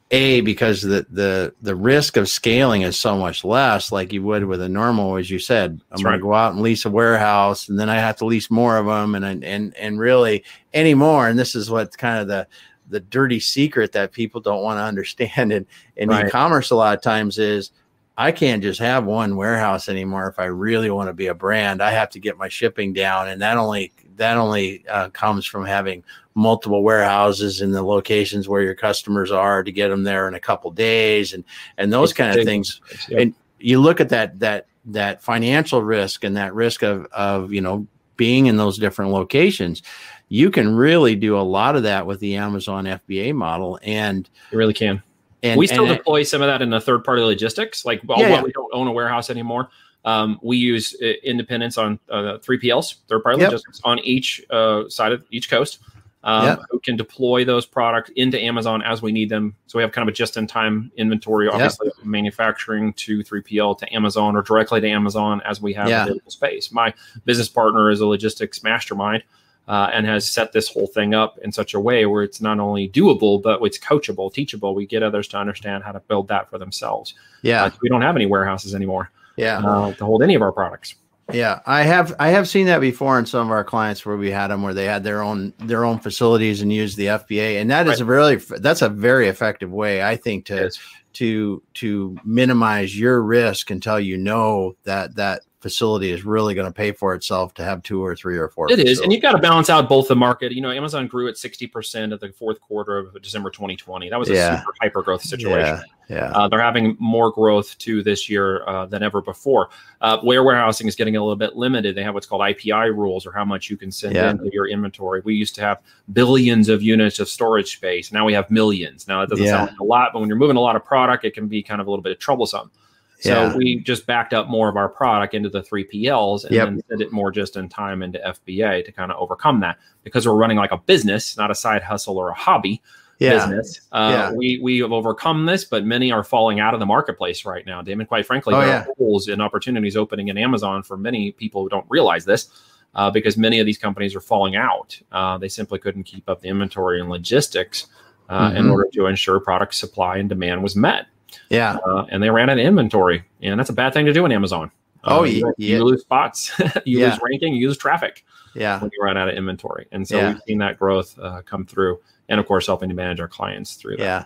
Speaker 1: a because the the the risk of scaling is so much less like you would with a normal as you said i'm going right. to go out and lease a warehouse and then i have to lease more of them and and and really anymore and this is what kind of the the dirty secret that people don't want to understand in in right. e-commerce a lot of times is I can't just have one warehouse anymore if I really want to be a brand. I have to get my shipping down, and that only that only uh, comes from having multiple warehouses in the locations where your customers are to get them there in a couple days and and those it's kind of things yep. and you look at that that that financial risk and that risk of of you know being in those different locations you can really do a lot of that with the Amazon FBA model and
Speaker 2: you really can and we still and deploy some of that in the third party logistics like well, yeah, yeah. we don't own a warehouse anymore um, we use uh, independence on uh, 3PLs, third party yep. logistics, on each uh, side of each coast um, yep. who can deploy those products into Amazon as we need them. So we have kind of a just in time inventory, obviously yep. manufacturing to 3PL to Amazon or directly to Amazon as we have yeah. available space. My business partner is a logistics mastermind. Uh, and has set this whole thing up in such a way where it's not only doable, but it's coachable, teachable. We get others to understand how to build that for themselves.
Speaker 1: Yeah. Uh,
Speaker 2: we don't have any warehouses anymore.
Speaker 1: Yeah.
Speaker 2: Uh, to hold any of our products.
Speaker 1: Yeah, I have I have seen that before in some of our clients where we had them where they had their own their own facilities and used the FBA, and that is right. a really that's a very effective way I think to to to minimize your risk until you know that that facility is really going to pay for itself to have two or three or four.
Speaker 2: It is, and you've got to balance out both the market. You know, Amazon grew at sixty percent of the fourth quarter of December 2020. That was a yeah. super hyper growth situation.
Speaker 1: Yeah. Yeah.
Speaker 2: Uh, they're having more growth too this year uh, than ever before. Uh, where warehousing is getting a little bit limited. They have what's called IPI rules or how much you can send yeah. into your inventory. We used to have billions of units of storage space. Now we have millions. Now that doesn't sound like a lot, but when you're moving a lot of product, it can be kind of a little bit troublesome. So yeah. we just backed up more of our product into the 3PLs and yep. then sent it more just in time into FBA to kind of overcome that because we're running like a business, not a side hustle or a hobby yeah. business. Uh, yeah. We we have overcome this, but many are falling out of the marketplace right now. Damon, quite frankly, oh, there yeah. are holes and opportunities opening in Amazon for many people who don't realize this. Uh, because many of these companies are falling out. Uh, they simply couldn't keep up the inventory and logistics uh, mm-hmm. in order to ensure product supply and demand was met.
Speaker 1: Yeah.
Speaker 2: Uh, and they ran out of inventory. And that's a bad thing to do in Amazon.
Speaker 1: Oh, uh, you,
Speaker 2: you, lose spots, you yeah. lose ranking, you lose traffic.
Speaker 1: Yeah.
Speaker 2: When you run out of inventory. And so yeah. we've seen that growth uh, come through. And of course, helping to manage our clients through that.
Speaker 1: Yeah.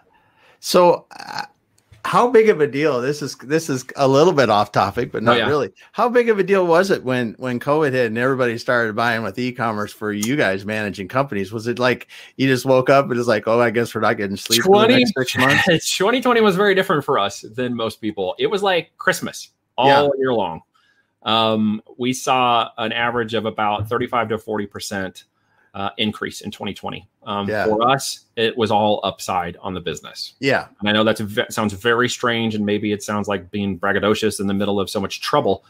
Speaker 1: So, uh, how big of a deal this is this is a little bit off topic but not oh, yeah. really. How big of a deal was it when when covid hit and everybody started buying with e-commerce for you guys managing companies? Was it like you just woke up and it's like oh i guess we're not getting sleep 20, for the next six months?
Speaker 2: 2020 was very different for us than most people. It was like christmas all yeah. year long. Um, we saw an average of about 35 to 40 percent uh, increase in 2020. Um, yeah. For us, it was all upside on the business.
Speaker 1: Yeah.
Speaker 2: And I know that v- sounds very strange, and maybe it sounds like being braggadocious in the middle of so much trouble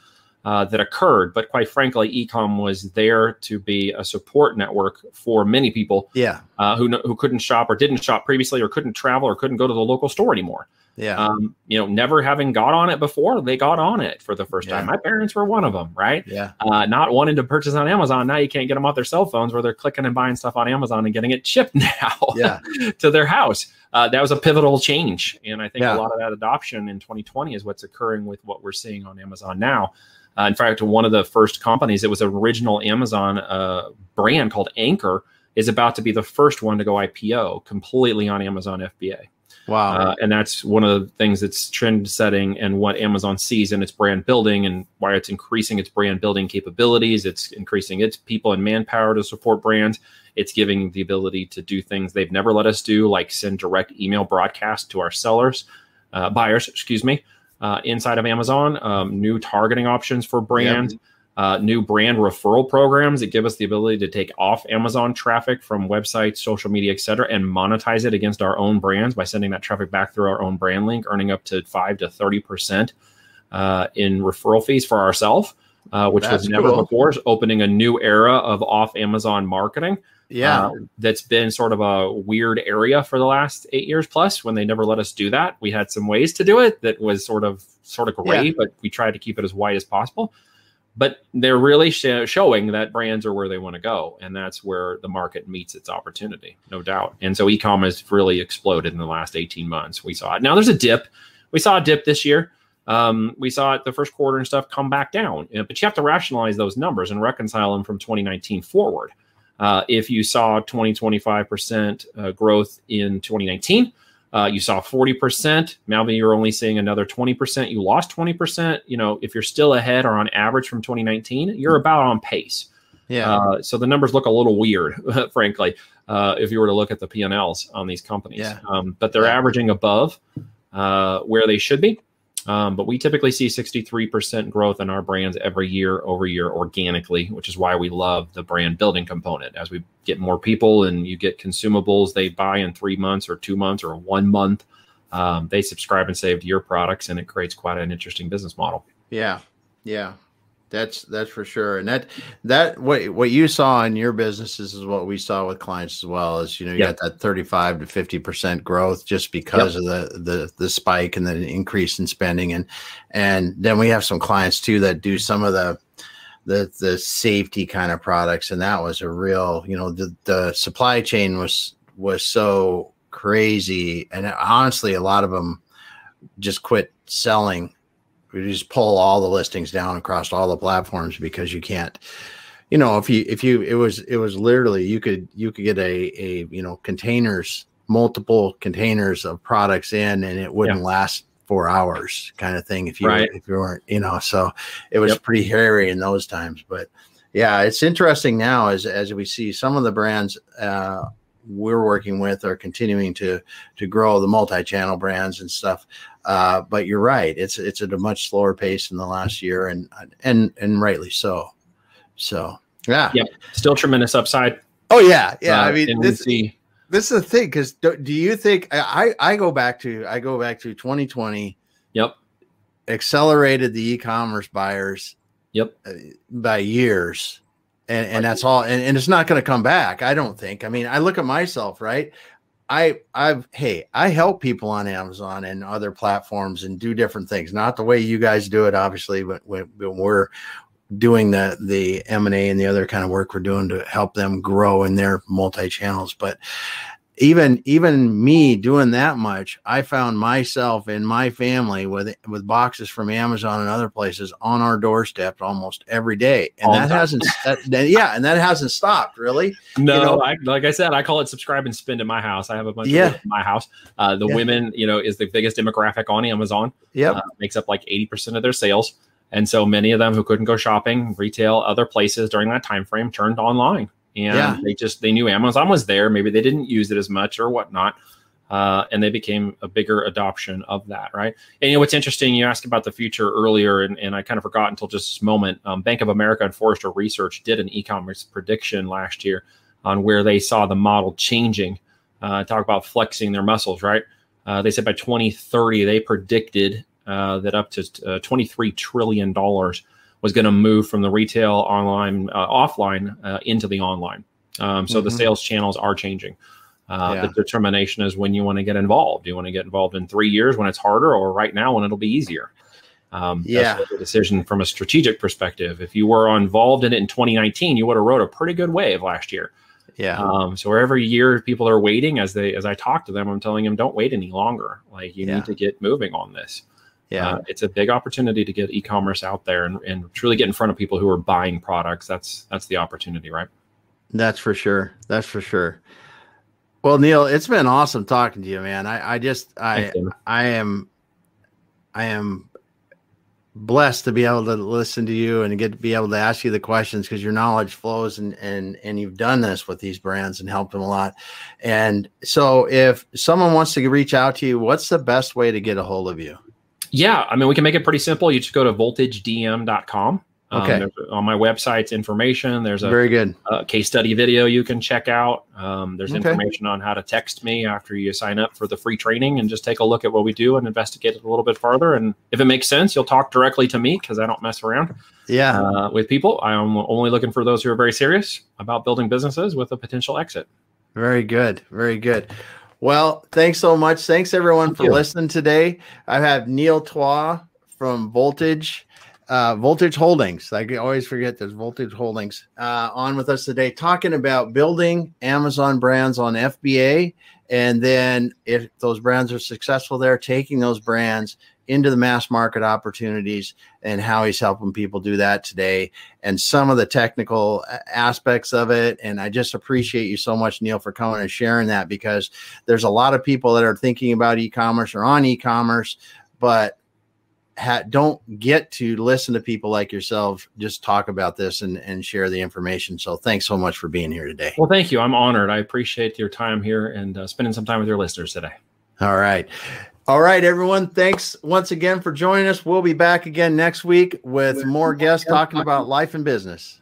Speaker 2: uh, that occurred. But quite frankly, ecom was there to be a support network for many people
Speaker 1: yeah.
Speaker 2: Uh, who, who couldn't shop or didn't shop previously or couldn't travel or couldn't go to the local store anymore.
Speaker 1: Yeah.
Speaker 2: Um, you know, never having got on it before, they got on it for the first yeah. time. My parents were one of them, right?
Speaker 1: Yeah.
Speaker 2: Uh, not wanting to purchase on Amazon. Now you can't get them off their cell phones where they're clicking and buying stuff on Amazon and getting it shipped now
Speaker 1: yeah.
Speaker 2: to their house. Uh, that was a pivotal change. And I think yeah. a lot of that adoption in 2020 is what's occurring with what we're seeing on Amazon now. Uh, in fact, one of the first companies, it was an original Amazon uh, brand called Anker, is about to be the first one to go IPO completely on Amazon FBA.
Speaker 1: Wow.
Speaker 2: Uh, and that's one of the things that's trend setting and what Amazon sees in its brand building and why it's increasing its brand building capabilities. It's increasing its people and manpower to support brands. It's giving the ability to do things they've never let us do, like send direct email broadcast to our sellers, uh, buyers, excuse me, uh, inside of Amazon, um, new targeting options for brands. Yep uh, new brand referral programs that give us the ability to take off Amazon traffic from websites, social media, etc., and monetize it against our own brands by sending that traffic back through our own brand link, earning up to five to thirty percent uh, in referral fees for ourselves, uh, which that's was never cool. before. Opening a new era of off Amazon marketing.
Speaker 1: Yeah, uh,
Speaker 2: that's been sort of a weird area for the last eight years plus. When they never let us do that, we had some ways to do it that was sort of sort of gray, yeah. but we tried to keep it as wide as possible but they're really sh- showing that brands are where they want to go and that's where the market meets its opportunity no doubt. And so e-commerce really exploded in the last 18 months. We saw it. Now there's a dip. We saw a dip this year. Um, we saw it the first quarter and stuff come back down. But you have to rationalize those numbers and reconcile them from 2019 forward. Uh, if you saw 20 25% uh, growth in 2019 uh, you saw 40%. Maybe you're only seeing another 20%. You lost 20%. You know, if you're still ahead or on average from 2019, you're about on pace.
Speaker 1: Yeah.
Speaker 2: Uh, so the numbers look a little weird, frankly, uh, if you were to look at the P&Ls on these companies.
Speaker 1: Yeah.
Speaker 2: Um, but they're yeah. averaging above uh, where they should be. Um, but we typically see 63% growth in our brands every year over year organically, which is why we love the brand building component. As we get more people and you get consumables they buy in three months or two months or one month, um, they subscribe and save to your products, and it creates quite an interesting business model.
Speaker 1: Yeah. Yeah. That's that's for sure, and that that what what you saw in your businesses is what we saw with clients as well. Is you know, you yep. got that thirty five to fifty percent growth just because yep. of the the the spike and the increase in spending, and and then we have some clients too that do some of the the the safety kind of products, and that was a real you know the the supply chain was was so crazy, and honestly, a lot of them just quit selling we just pull all the listings down across all the platforms because you can't you know if you if you it was it was literally you could you could get a a you know containers multiple containers of products in and it wouldn't yeah. last four hours kind of thing if you right. if you weren't you know so it was yep. pretty hairy in those times but yeah it's interesting now as as we see some of the brands uh we're working with are continuing to to grow the multi-channel brands and stuff. Uh, but you're right; it's it's at a much slower pace in the last year, and and and rightly so. So yeah,
Speaker 2: yeah, still tremendous upside.
Speaker 1: Oh yeah, yeah. Uh, I mean, this, see. this is the thing because do, do, you think I I go back to I go back to 2020?
Speaker 2: Yep,
Speaker 1: accelerated the e-commerce buyers.
Speaker 2: Yep,
Speaker 1: uh, by years and and that's all and, and it's not going to come back i don't think. I mean i look at myself right? I i've hey i help people on amazon and other platforms and do different things not the way you guys do it obviously but when, when we're doing the the m&a and the other kind of work we're doing to help them grow in their multi channels but even even me doing that much i found myself in my family with with boxes from amazon and other places on our doorstep almost every day. And All that hasn't that, that, yeah and that hasn't stopped really.
Speaker 2: No you know? I, like i said i call it subscribe and spend in my house. I have a bunch yeah. of in my house. Uh, the yeah. women you know is the biggest demographic on amazon.
Speaker 1: Yeah
Speaker 2: uh, makes up like 80% of their sales. And so many of them who couldn't go shopping retail other places during that time frame turned online and yeah. they just they knew Amazon was there. Maybe they didn't use it as much or whatnot, uh, and they became a bigger adoption of that, right? And you know what's interesting? You asked about the future earlier, and, and I kind of forgot until just this moment. Um, Bank of America and Forrester Research did an e-commerce prediction last year on where they saw the model changing. Uh, talk about flexing their muscles, right? Uh, they said by 2030 they predicted uh, that up to uh, 23 trillion dollars was going to move from the retail online uh, offline uh, into the online. Um, so mm-hmm. the sales channels are changing. Uh, yeah. The determination is when you want to get involved. Do you want to get involved in three years when it's harder, or right now when it'll be easier? Um, yeah, the decision from a strategic perspective. If you were involved in it in 2019, you would have rode a pretty good wave last year.
Speaker 1: Yeah.
Speaker 2: Um, so every year people are waiting as they as I talk to them, I'm telling them don't wait any longer. Like you yeah. need to get moving on this.
Speaker 1: Yeah. Uh,
Speaker 2: it's a big opportunity to get e-commerce out there and, and truly get in front of people who are buying products. That's that's the opportunity, right?
Speaker 1: That's for sure. That's for sure. Well, Neil, it's been awesome talking to you, man. I, I just I I am I am blessed to be able to listen to you and get to be able to ask you the questions because your knowledge flows and and and you've done this with these brands and helped them a lot. And so if someone wants to reach out to you, what's the best way to get a hold of you?
Speaker 2: Yeah, I mean we can make it pretty simple. You just go to voltagedm.com
Speaker 1: um, okay.
Speaker 2: Um, on my website's information. There's a
Speaker 1: very good
Speaker 2: case study video you can check out. Um, there's okay. information on how to text me after you sign up for the free training and just take a look at what we do and investigate it a little bit further. And if it makes sense, you'll talk directly to me because I don't mess around.
Speaker 1: Yeah.
Speaker 2: Uh, with people, I'm only looking for those who are very serious about building businesses with a potential exit.
Speaker 1: Very good. Very good. Well, thanks so much. Thanks everyone Thank for you. listening today. I have Neil Twa from Voltage uh, Voltage Holdings. I always forget there's Voltage Holdings uh, on with us today, talking about building Amazon brands on FBA, and then if those brands are successful, there taking those brands into the mass market opportunities and how he's helping people do that today and some of the technical aspects of it and i just appreciate you so much neil for coming and sharing that because there's a lot of people that are thinking about e-commerce or on e-commerce but ha- don't get to listen to people like yourself just talk about this and, and share the information. So thanks so much for being here today.
Speaker 2: Well, thank you. I'm honored. I appreciate your time here and uh, spending some time with your listeners today.
Speaker 1: All right. All right, everyone. Thanks once again for joining us. We'll be back again next week with more guests talking about life and business.